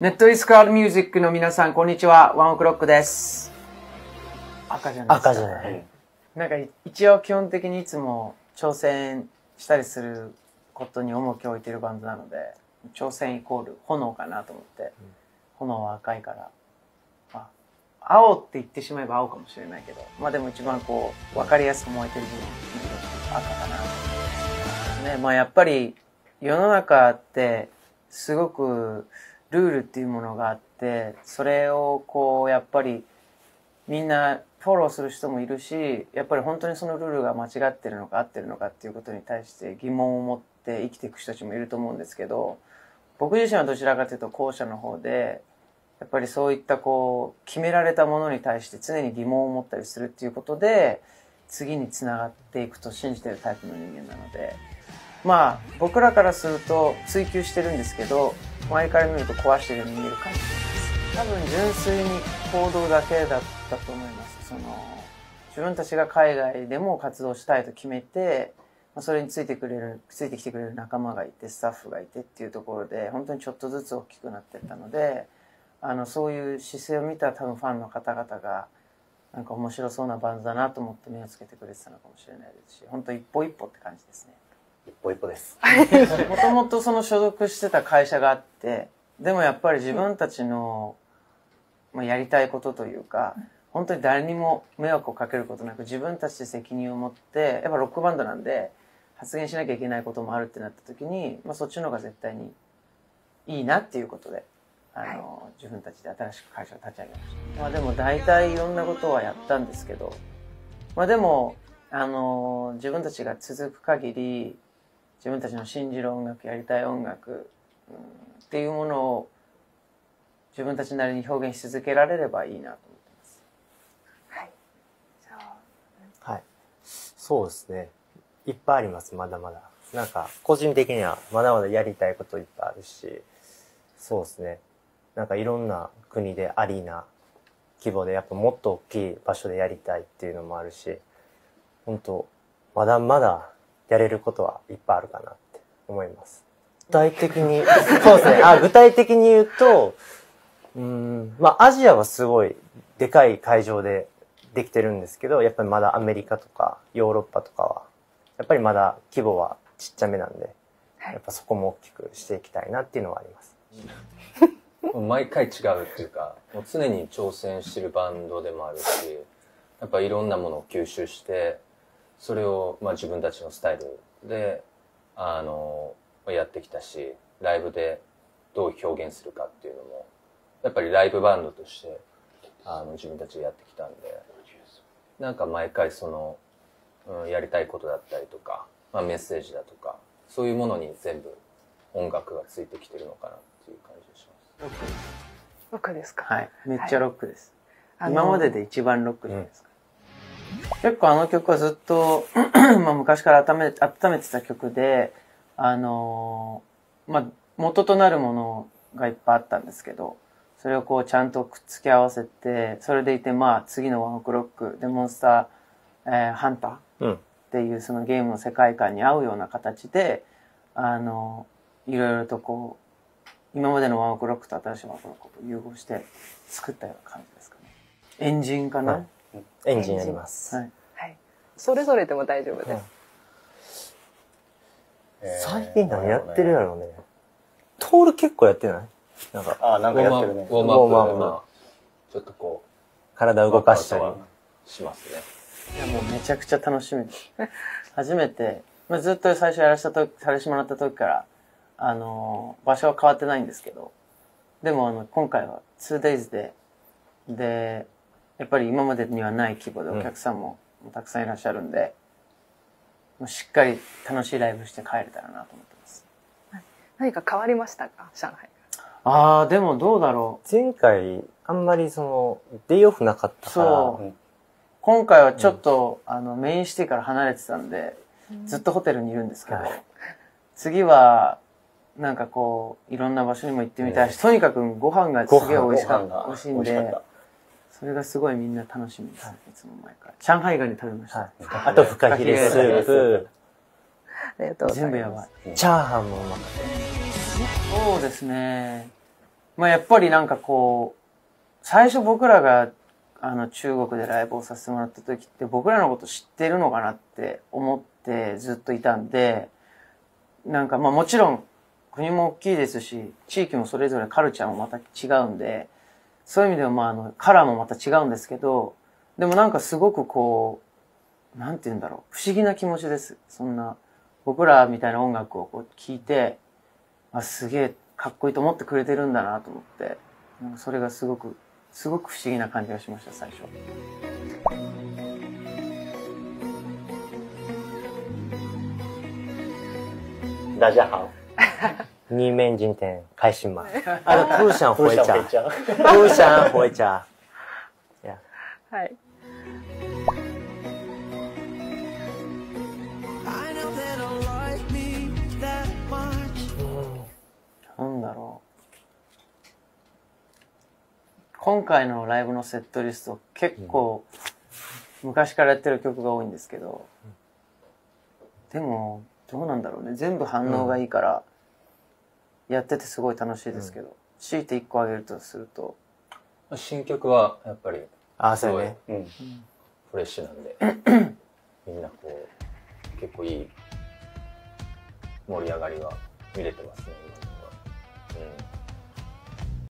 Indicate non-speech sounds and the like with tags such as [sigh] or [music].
ネットリスクアードミュージックの皆さん、こんにちは。ワンオクロックです。赤じゃないですか。赤じゃない。なんか一応基本的にいつも挑戦したりすることに重きを置いているバンドなので、挑戦イコール炎かなと思って、炎は赤いから、まあ、青って言ってしまえば青かもしれないけど、まあでも一番こう、わかりやすく燃えてる部分、赤かなね。まあやっぱり世の中ってすごくルールっていうものがあって、それをこうやっぱりみんなフォローする人もいるし、やっぱり本当にそのルールが間違ってるのか合ってるのかっていうことに対して疑問を持って生きていく人たちもいると思うんですけど、僕自身はどちらかというと後者の方で、やっぱりそういったこう、決められたものに対して常に疑問を持ったりするっていうことで、次につながっていくと信じてるタイプの人間なので、まあ、僕らからすると追求してるんですけど、周りから見ると壊してるように見えるかもしれないです。多分純粋に行動だけだったと思います。その、自分たちが海外でも活動したいと決めて、それについてくれる、ついてきてくれる仲間がいて、スタッフがいてっていうところで、本当にちょっとずつ大きくなってったので、あの、そういう姿勢を見た多分ファンの方々が、なんか面白そうなバンドだなと思って目をつけてくれてたのかもしれないですし、本当一歩一歩って感じですね。一歩一歩です。[laughs] もともとその所属してた会社があって、でもやっぱり自分たちの、まあ、やりたいことというか、本当に誰にも迷惑をかけることなく自分たちで責任を持って、やっぱロックバンドなんで発言しなきゃいけないこともあるってなった時に、まあ、そっちの方が絶対にいいなっていうことで、あの、自分たちで新しく会社を立ち上げました。まあでも大体いろんなことはやったんですけど、まあでも、あの、自分たちが続く限り、自分たちの信じる音楽やりたい音楽、うんっていうものを自分たちなりに表現し続けられればいいなと思ってます。はい。じゃあ、はい。そうですね。いっぱいあります、まだまだ。なんか、個人的にはまだまだやりたいこといっぱいあるし、そうですね。なんかいろんな国でアリーナ規模でやっぱもっと大きい場所でやりたいっていうのもあるし、本当まだまだやれることはいっぱいあるかなって思います。具体的に、[laughs] そうですね。あ、具体的に言うと、うーん、まあアジアはすごいでかい会場でできてるんですけど、やっぱりまだアメリカとかヨーロッパとかは、やっぱりまだ規模はちっちゃめなんで、はいやっぱそこも大きくしていきたいなっていうのはあります。毎回違うっていうか、もう常に挑戦してるバンドでもあるし、やっぱいろんなものを吸収して、それをまあ自分たちのスタイルで、あの、やってきたし、ライブでどう表現するかっていうのも、やっぱりライブバンドとして、あの、自分たちでやってきたんで、なんか毎回その、うん、やりたいことだったりとか、まあメッセージだとか、そういうものに全部音楽がついてきてるのかなっていう感じがします。僕ですか？はい。めっちゃロックです。あの今までで一番ロックじゃないですか？結構あの曲はずっと、[clears throat] まあ昔から温め温めてた曲で、あのーまあ元となるものがいっぱいあったんですけど、それをこうちゃんとくっつけ合わせて、それでいてまあ次のワンオクロック、デモンスター、えーハンター、うん。っていうそのゲームの世界観に合うような形で、あの、いろいろとこう、今までのワンオクロックと新しいワンオクロックを融合して作ったような感じですかね。エンジンかな、はいエンジンやります。はい。はい。それぞれでも大丈夫です。最近何やってるやろうね。トール結構やってない？なんか、あ、なんかやってるね。ウォームアップウォームアップでまあ、ちょっとこ体う、動かしたり。しますね。いやもうめちゃくちゃ楽しみです。初めて、まあ、ずっと最初やらせたとされてもらった時から、あのー場所は変わってないんですけど、でもあの、今回は 2days で、で、やっぱり今までにはない規模でお客さんもたくさんいらっしゃるんで、もうしっかり楽しいライブして帰れたらなと思ってます。何か変わりましたか？上海。ああ、でもどうだろう。前回、あんまりその、デイオフなかったから、そう。うん今回はちょっと、あの、メインシティから離れてたんで、ずっとホテルにいるんですけど、はい。次は、なんかこう、いろんな場所にも行ってみたいし、とにかくご飯がすげえ美味しかった、美味しいんで美味しかった、それがすごいみんな楽しみです、いつも毎回。上海ガニ食べました。はいあと、フカヒレスープ、ありがとうございます。全部やばい。チャーハンもうまかっそうですね。まあやっぱりなんかこう、最初僕らがあの中国でライブをさせてもらった時って僕らのこと知ってるのかなって思ってずっといたんで、なんかまあもちろん国も大きいですし、地域もそれぞれカルチャーもまた違うんで、そういう意味ではまああのカラーもまた違うんですけど、でもなんかすごくこう、なんて言うんだろう、不思議な気持ちです。そんな、僕らみたいな音楽をこう聴いて、あ、すげえかっこいいと思ってくれてるんだなと思って、なんかそれがすごく、すごく不思議な感じがしました、最初。大家好。你们今天开心吗？啊，不想回家，不想回家。はい。I know they don't like me that much. なんだろう。今回のライブのセットリスト結構昔からやってる曲が多いんですけど、でもどうなんだろうね。全部反応がいいからやっててすごい楽しいですけど、強いて一個あげるとすると、まあ新曲はやっぱりあ、すごいそうね。うん。フレッシュなんで [laughs] みんなこう結構いい盛り上がりは見れてますね今のと